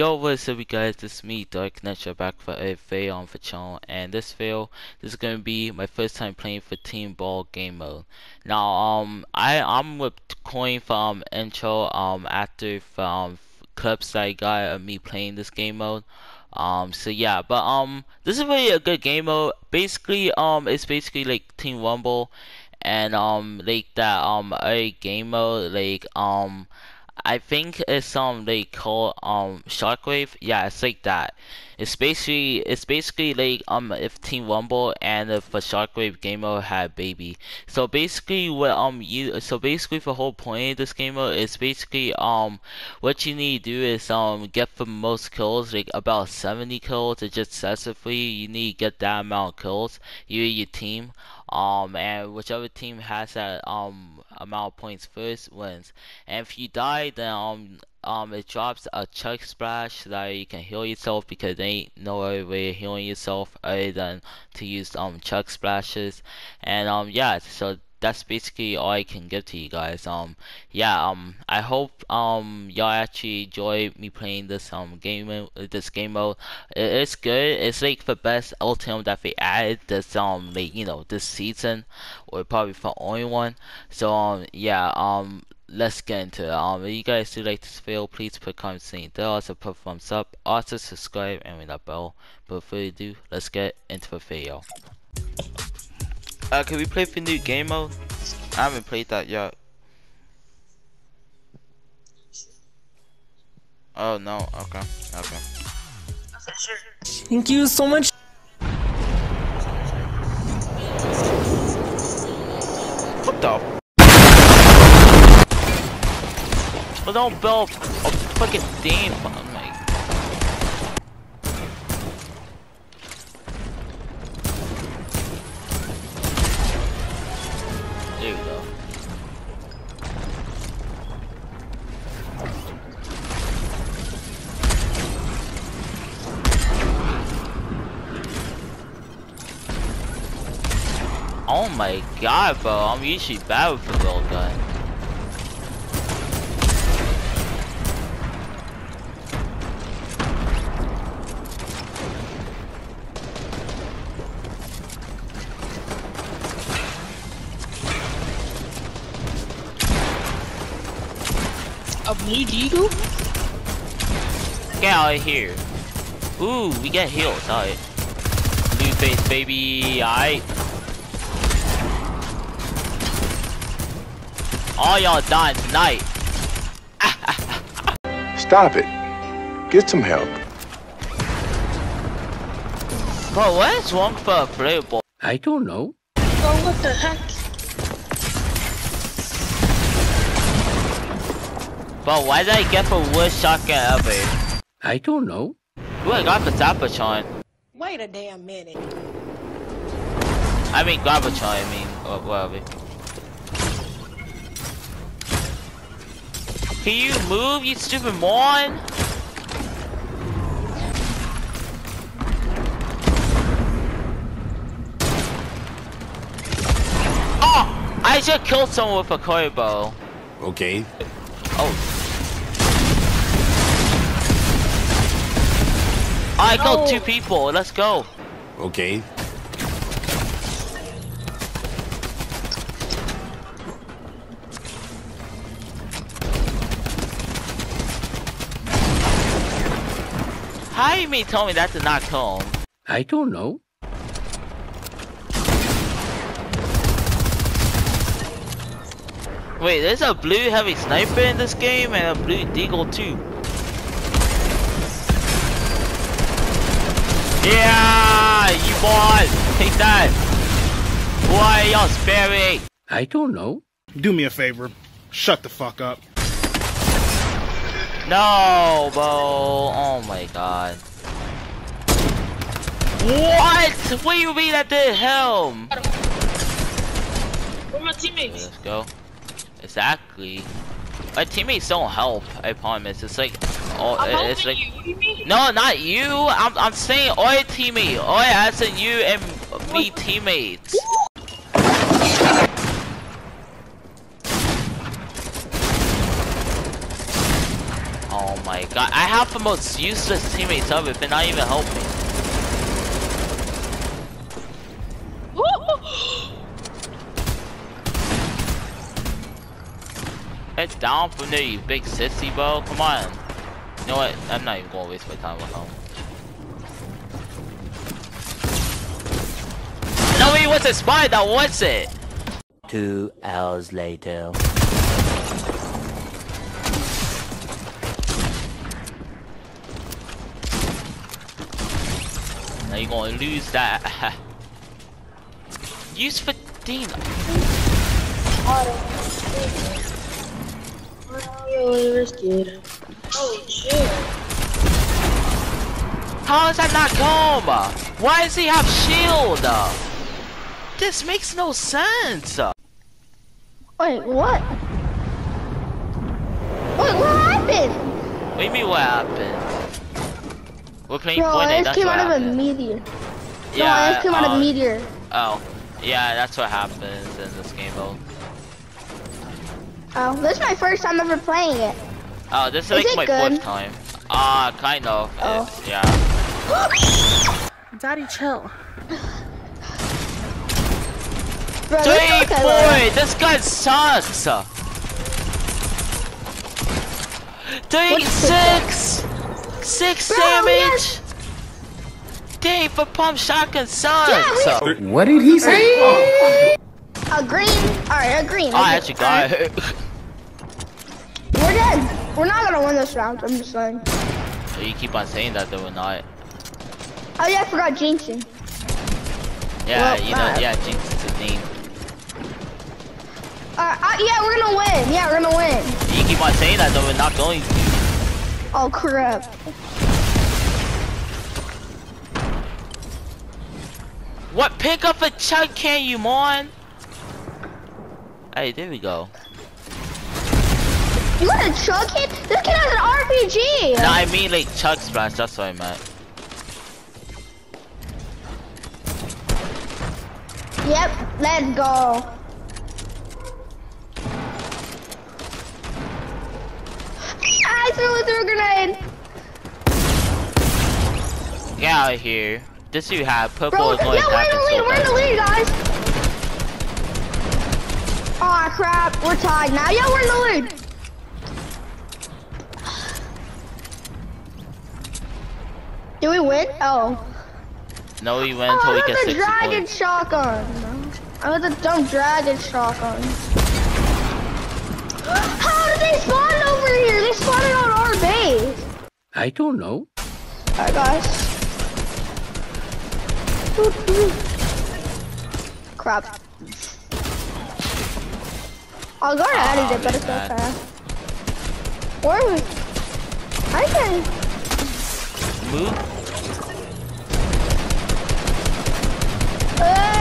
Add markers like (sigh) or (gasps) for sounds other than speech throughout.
Yo, what's up you guys, this is me, Dark Ninja, back for a video on the channel, and this video, this is gonna be my first time playing for Team Brawl game mode. Now, um, I, I'm with Coin from intro, um, after from clips that I got of me playing this game mode. Um, so yeah, but, um, this is really a good game mode. Basically, um, it's basically like Team Rumble, and, um, like that, um, a game mode, like, um, I think it's some they call um Shockwave. Yeah, it's like that. It's basically it's basically like um if Team Rumble and if a Shockwave game mode had baby. So basically what um you so basically the whole point of this game mode is basically um what you need to do is um get the most kills like about 70 kills. it's just you. You need to get that amount of kills. You and your team. Um and whichever team has that um amount of points first wins. And if you die, then um um it drops a chug splash that you can heal yourself because there ain't no other way of healing yourself other than to use um chug splashes. And um yeah, so that's basically all I can give to you guys. Um, yeah. Um, I hope um y'all actually enjoy me playing this um game this game mode. it's good. It's like the best ultimate that they added this um like you know this season, or probably the only one. So um yeah um let's get into it. Um, if you guys do like this video, please put comments saying that. Also put thumbs up. Also subscribe and ring that bell. But before you do, let's get into the video. Uh, can we play for new game mode? I haven't played that yet. Oh no, okay, okay. Thank you so much. What the? Well, don't build a fucking theme. Oh my god, bro. I'm usually bad with the little gun. A blue deagle? Get out of here. Ooh, we get heals, alright. Blue face, baby, alright. All y'all dying tonight. Stop it. Get some help. Bro, what is wrong for a player boy? I don't know. Oh, what the heck? Bro, why did I get the worst shotgun ever? I don't know. Ooh, I got the Zapachon. Wait a damn minute. I mean, Garbachon, I mean, or whatever. Can you move, you stupid moron? Oh! I just killed someone with a koi bow. Okay. Oh. I no. killed two people, let's go. Okay. How you mean tell me that did not kill? I don't know. Wait, there's a blue heavy sniper in this game and a blue deagle too. Yeah, you boys, take that. Why y'all spare me? I don't know. Do me a favor. Shut the fuck up. No, bro. Oh my god. What? What do you mean at the helm? Where my teammates? Let's go. Exactly. My teammates don't help. I promise. It's like, oh, I'm it's like. you. What do you mean? No, not you. I'm I'm saying all teammate. All as in you and me teammates. Oh my god, I have the most useless teammates ever, but not even helping. me. Head down from there, you big sissy, bro. Come on. You know what? I'm not even gonna waste my time with him. No, he was a spy. That was it. Two hours later. Now you're gonna lose that. (laughs) Use for Dean. Oh shit. How is that not Goma? Why does he have shield? This makes no sense. Wait, what? Wait, what happened? What do you mean what happened? We're playing Bro, Fortnite, I just that's came what out of a happened. meteor. no, I yeah, just came out of uh, a meteor. Oh, yeah, that's what happens in this game mode. Oh, this is my first time ever playing it. Oh, this is Is like my good? fourth time. Ah, kind of. Oh. It's- yeah. Daddy, chill. Bro, Three, this okay, four. This guy sucks. Three, What's the- six, six Bro, damage. yes. Dang, but pump shotgun sucks. Yeah, oh, What did he say? A green. Alright, a green. I okay. actually got it. We're dead. We're not gonna win this round, I'm just saying. you keep on saying that, though we're not. Oh yeah, I forgot jinxing. Yeah, Well, you know, uh, yeah, Jinx is the name. Uh, uh, yeah, we're gonna win. Yeah, we're gonna win. You keep on saying that, though we're not going to. Oh crap. What? Pick up a chug can you, mon? Hey, there we go. You got a chug kid? This kid has an RPG. No, I mean like chug splash. That's what I meant. Yep, let's go. I threw a grenade. Get out of here. This you have. Purple Bro, is yeah, going we're in the lead, we're in the lead, guys. Aw, crap, we're tied now. Yeah, we're in the lead. Do we win? Oh. No, we went Oh, until I we get the 60 dragon points. shotgun. I got the dumb dragon shotgun. (gasps) How did they spawn over here? They spawned on our base. I don't know. Alright, guys. Crap. I got Ah, out of it, but it's man. okay. Where are we? I can. Move.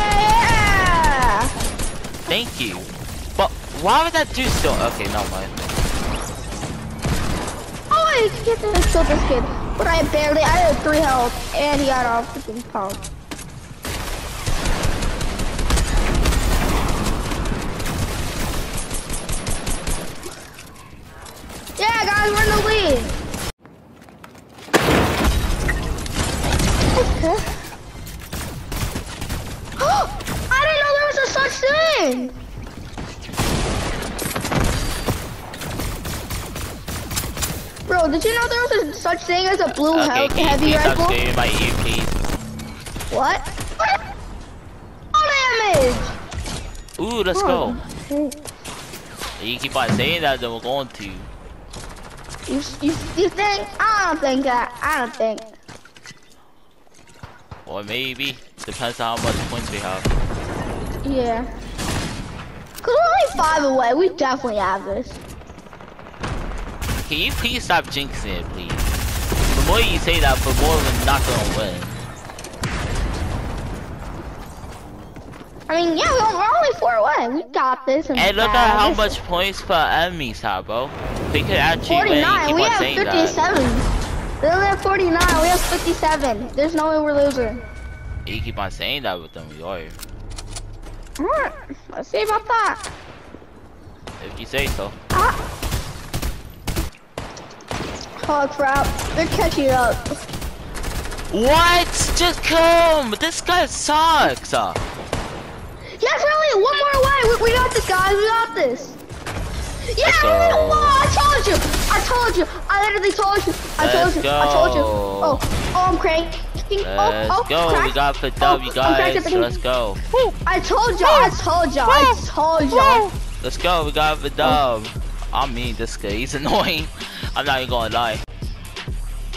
Yeah! Thank you. But why would that do so? Okay, no mind. Oh, I get kill this kid. But I barely, I had three health, and he got a freaking pump. Yeah, guys, we're in the lead. Okay. I didn't know there was a such thing. Bro, did you know there was a such thing as a blue Okay, he- heavy rifle? screaming my ear, please? What? Damage. Ooh, let's go. Oh, You keep on saying that, then we're going to. You, you, you think? I don't think that. I don't think. Or maybe. Depends on how much points we have. Yeah. Cause we're only five away. We definitely have this. Can you please stop jinxing it, please? The more you say that, the more we're not gonna win. I mean, yeah, we're only four away. We got this. And look at how much points per enemies have, bro. We could actually win. You 49. keep We have 57. that. They only have 49. We have 57. There's no way we're losing. You keep on saying that, but then we are. Alright, let's see about that. If you say so. Ah. Oh crap, they're catching up. What? Just come! This guy sucks! Uh, Yes, really, one more away. We, we got this, guys. We got this. Yeah, win. go. Whoa, I told you. I told you. I literally told you. I told Let's you. I told you. Oh, oh, I'm cranking. let's oh, oh, go. crack. We got the Oh, dub, you I'm cracked guys. Let's go. I told you. I told you. I told you. Let's go. We got the dub. I mean, this guy, he's (laughs) annoying. I'm not even gonna lie.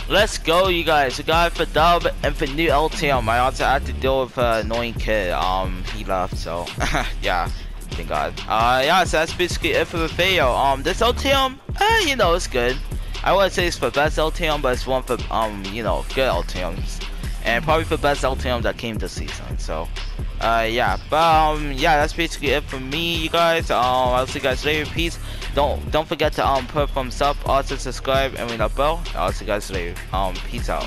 Let's go, you guys. We got for dub and for new LTM. I also had to deal with an annoying kid. Um, he left, so (laughs) yeah. Thank God. Uh, yeah. So that's basically it for the video. Um, this LTM, eh, you know, it's good. I wouldn't say it's for best LTM, but it's one for um, you know, good LTMs, and probably for best LTM that came this season. So, uh, yeah. But um, yeah, that's basically it for me, you guys. Um, I'll see you guys later. Peace. Don't don't forget to um put thumbs up, also subscribe, and ring that bell. I'll see you guys later. Um, peace out.